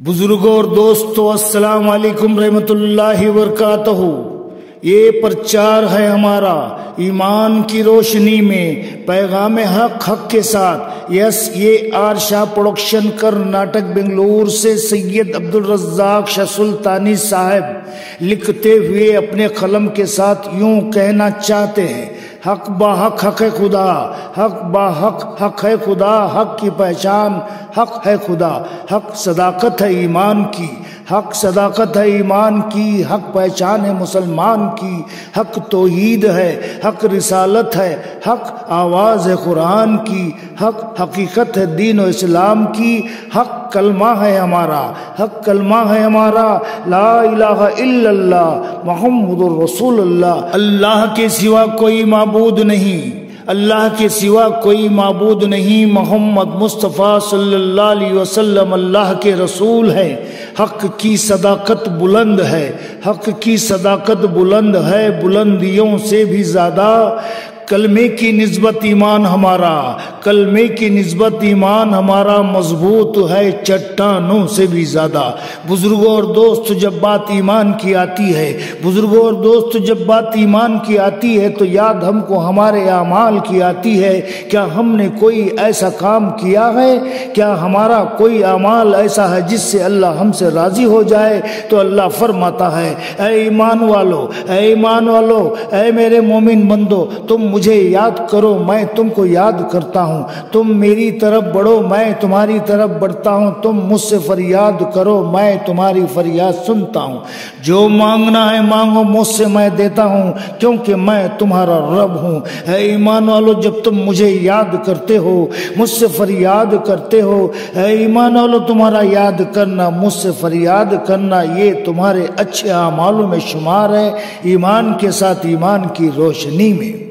बुज़ुर्गों और दोस्तों अस्सलाम वालेकुम रहमतुल्लाहि वरकातहू ये प्रचार है हमारा ईमान की रोशनी में, पैगाम हक हक के साथ। यस, ये आर शाह प्रोडक्शन कर्नाटक, बेंगलुरु से सैयद अब्दुल रज्जाक शाह सुल्तानी साहब लिखते हुए अपने कलम के साथ यूँ कहना चाहते हैं हक बा हक हक है खुदा। हक बा हक हक है खुदा, हक की पहचान हक है खुदा। हक सदाकत है ईमान की। हक सदाकत है ईमान की, हक पहचान है मुसलमान की। हक तोहीद है, हक रिसालत है, हक आवाज़ है कुरान की। हक हकीकत है दीन और इस्लाम की। हक कलमा है हमारा, हक कलमा है हमारा। ला इलाहा मोहम्मद रसूल अल्लाह के सिवा कोई मबूद नहीं। अल्लाह के सिवा कोई मबूद नहीं, मोहम्मद मुस्तफ़ा सल्ला अलैहि अल्लाह के रसूल है। हक की सदाकत बुलंद है। हक की सदाकत बुलंद है, बुलंदियों से भी ज़्यादा। कलमे की नस्बत ईमान हमारा, कलमे की नस्बत ईमान हमारा मज़बूत है, चट्टानों से भी ज़्यादा। बुज़ुर्गों और दोस्त जब बात ईमान की आती है, बुज़ुर्गों और दोस्त जब बात ईमान की आती है तो याद हमको हमारे अमाल की आती है, क्या हमने कोई ऐसा काम किया है? क्या हमारा कोई अमाल ऐसा है जिससे अल्लाह हमसे राज़ी हो जाए? तो अल्लाह फरमाता है ए ईमान वालो ए ईमान वालो ए मेरे मोमिन बंदो, तुम मुझे याद करो, मैं तुमको याद करता हूँ। तुम मेरी तरफ़ बढ़ो, मैं तुम्हारी तरफ़ बढ़ता हूँ। तुम मुझसे फरियाद करो, मैं तुम्हारी फरियाद सुनता हूँ। जो मांगना है मांगो, मुझसे मैं देता हूँ, क्योंकि मैं तुम्हारा रब हूँ। है ईमान वालो, जब तुम मुझे याद करते हो, मुझसे फरियाद करते हो है ईमान वालो, तुम्हारा याद करना, मुझसे फरियाद करना, ये तुम्हारे अच्छे अमालों में शुमार है। ईमान के साथ ईमान की रोशनी में।